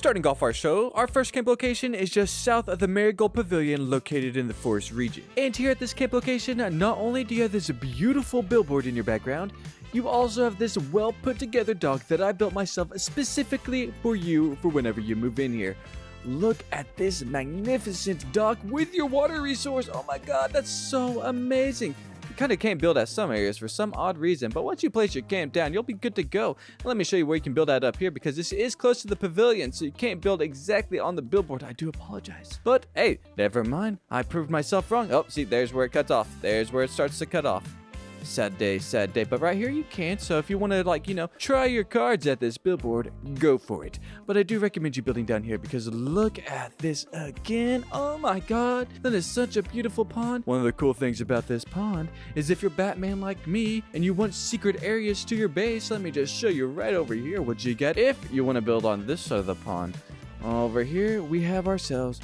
Starting off our show, our first camp location is just south of the Marigold Pavilion located in the forest region. And here at this camp location, not only do you have this beautiful billboard in your background, you also have this well put together dock that I built myself specifically for you for whenever you move in here. Look at this magnificent dock with your water resource. Oh my god, that's so amazing. Kind of can't build at some areas for some odd reason, but once you place your camp down, you'll be good to go. Let me show you where you can build that up here because this is close to the pavilion, so you can't build exactly on the billboard. I do apologize. But hey, never mind. I proved myself wrong. Oh, see, there's where it cuts off. There's where it starts to cut off sad day, sad day. But right here you can't, so if you want to like, you know, try your cards at this billboard, go for it. But I do recommend you building down here because look at this again. Oh my god, that is such a beautiful pond. One of the cool things about this pond is if you're Batman like me and you want secret areas to your base, let me just show you right over here what you get if you want to build on this side of the pond. Over here, we have ourselves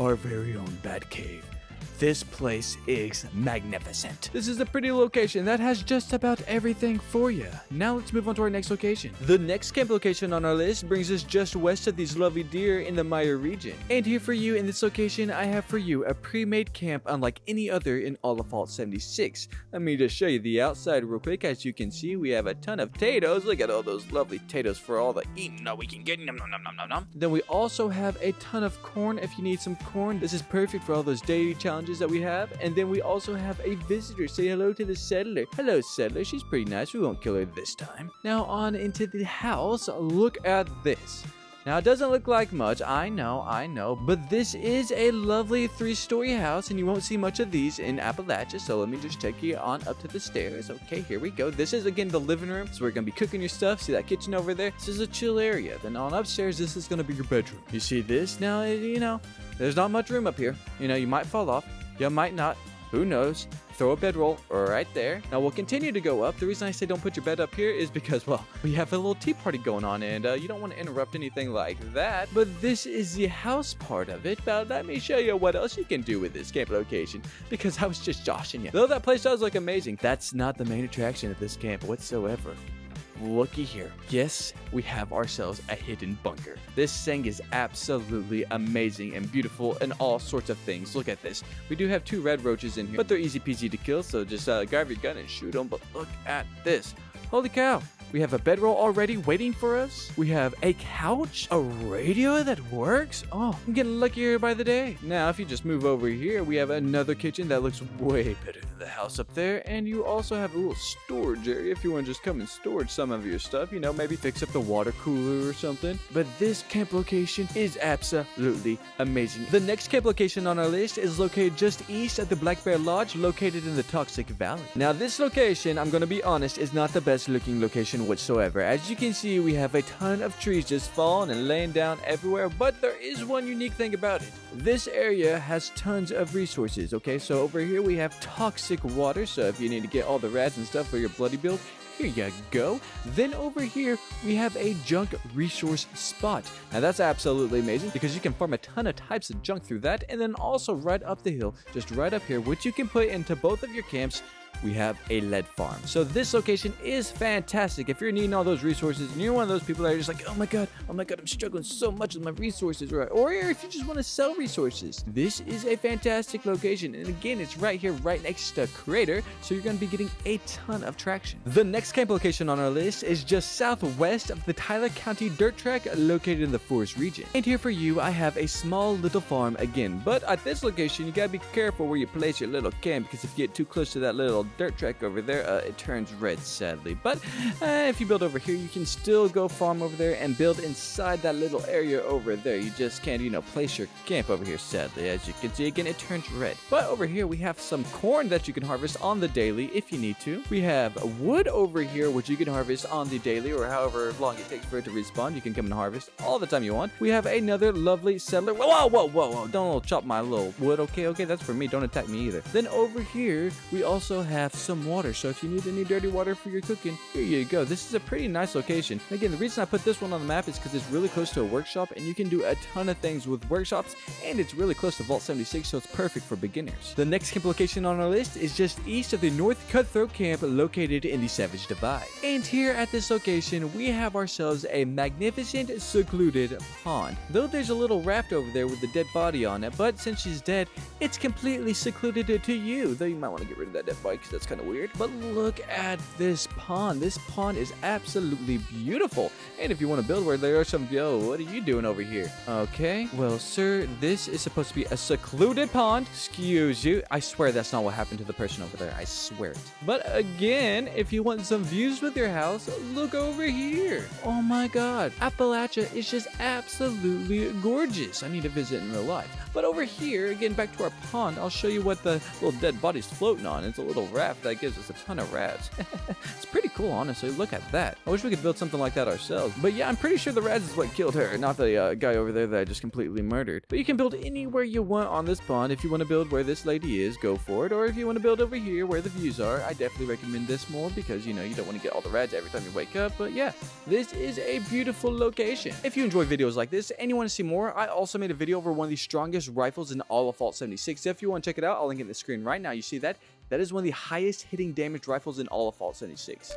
our very own Bat Cave. This place is magnificent. This is a pretty location that has just about everything for you. Now let's move on to our next location. The next camp location on our list brings us just west of these lovely deer in the Mire region. And here for you in this location, I have for you a pre-made camp unlike any other in all of Fallout 76. Let me just show you the outside real quick. As you can see, we have a ton of potatoes. Look at all those lovely potatoes for all the eating that we can get. Nom, nom, nom, nom, nom, nom. Then we also have a ton of corn if you need some corn. This is perfect for all those daily challenges that we have. And then we also have a visitor. Say hello to the settler. Hello, settler. She's pretty nice. We won't kill her this time. Now on into the house. Look at this. Now, it doesn't look like much, I know, I know, but this is a lovely three-story house, and you won't see much of these in Appalachia, so let me just take you on up to the stairs. Okay, here we go. This is, again, the living room, so we're going to be cooking your stuff. See that kitchen over there? This is a chill area. Then on upstairs, this is going to be your bedroom. You see this? Now, you know, there's not much room up here. You know, you might fall off. You might not. Who knows? Throw a bedroll right there. Now we'll continue to go up. The reason I say don't put your bed up here is because, well, we have a little tea party going on and uh, you don't want to interrupt anything like that. But this is the house part of it. But let me show you what else you can do with this camp location because I was just joshing you. Though that place does look amazing, that's not the main attraction of this camp whatsoever looky here. Yes, we have ourselves a hidden bunker. This thing is absolutely amazing and beautiful and all sorts of things. Look at this. We do have two red roaches in here, but they're easy peasy to kill, so just uh, grab your gun and shoot them. But look at this. Holy cow. We have a bedroll already waiting for us. We have a couch, a radio that works. Oh, I'm getting luckier by the day. Now, if you just move over here, we have another kitchen that looks way better than the house up there. And you also have a little storage area if you want to just come and storage some of your stuff. You know, maybe fix up the water cooler or something. But this camp location is absolutely amazing. The next camp location on our list is located just east of the Black Bear Lodge located in the Toxic Valley. Now, this location, I'm going to be honest, is not the best looking location whatsoever. As you can see, we have a ton of trees just falling and laying down everywhere, but there is one unique thing about it. This area has tons of resources, okay? So over here we have toxic water, so if you need to get all the rads and stuff for your bloody build, here you go. Then over here, we have a junk resource spot. Now that's absolutely amazing because you can farm a ton of types of junk through that. And then also right up the hill, just right up here, which you can put into both of your camps we have a lead farm. So this location is fantastic. If you're needing all those resources and you're one of those people that are just like, oh my god, oh my god, I'm struggling so much with my resources, right? Or if you just want to sell resources, this is a fantastic location. And again, it's right here, right next to Crater, so you're going to be getting a ton of traction. The next camp location on our list is just southwest of the Tyler County Dirt Track located in the Forest region. And here for you, I have a small little farm again, but at this location, you gotta be careful where you place your little camp because if you get too close to that little dirt track over there, uh, it turns red, sadly. But uh, if you build over here, you can still go farm over there and build inside that little area over there. You just can't, you know, place your camp over here, sadly. As you can see, again, it turns red. But over here, we have some corn that you can harvest on the daily if you need to. We have wood over here, which you can harvest on the daily or however long it takes for it to respawn. You can come and harvest all the time you want. We have another lovely settler. Whoa, whoa, whoa, whoa. Don't chop my little wood. Okay, okay, that's for me. Don't attack me either. Then over here, we also have have some water. So if you need any dirty water for your cooking, here you go. This is a pretty nice location. Again, the reason I put this one on the map is because it's really close to a workshop and you can do a ton of things with workshops and it's really close to Vault 76 so it's perfect for beginners. The next camp location on our list is just east of the North Cutthroat Camp located in the Savage Divide. And here at this location, we have ourselves a magnificent secluded pond. Though there's a little raft over there with the dead body on it, but since she's dead, it's completely secluded to you. Though you might want to get rid of that dead body that's kind of weird. But look at this pond. This pond is absolutely beautiful. And if you want to build where there are some, yo, what are you doing over here? Okay, well, sir, this is supposed to be a secluded pond. Excuse you. I swear that's not what happened to the person over there. I swear it. But again, if you want some views with your house, look over here. Oh my god. Appalachia is just absolutely gorgeous. I need to visit in real life. But over here, again, back to our pond, I'll show you what the little dead body's floating on. It's a little raft that gives us a ton of rads. it's pretty cool, honestly. Look at that. I wish we could build something like that ourselves. But yeah, I'm pretty sure the rads is what killed her, not the uh, guy over there that I just completely murdered. But you can build anywhere you want on this pond. If you want to build where this lady is, go for it. Or if you want to build over here where the views are, I definitely recommend this more because, you know, you don't want to get all the rads every time you wake up. But yeah, this is a beautiful location. If you enjoy videos like this and you want to see more, I also made a video over one of the strongest rifles in all of Vault 76. If you want to check it out, I'll link it in the screen right now. You see that? That is one of the highest hitting damage rifles in all of Fallout 76.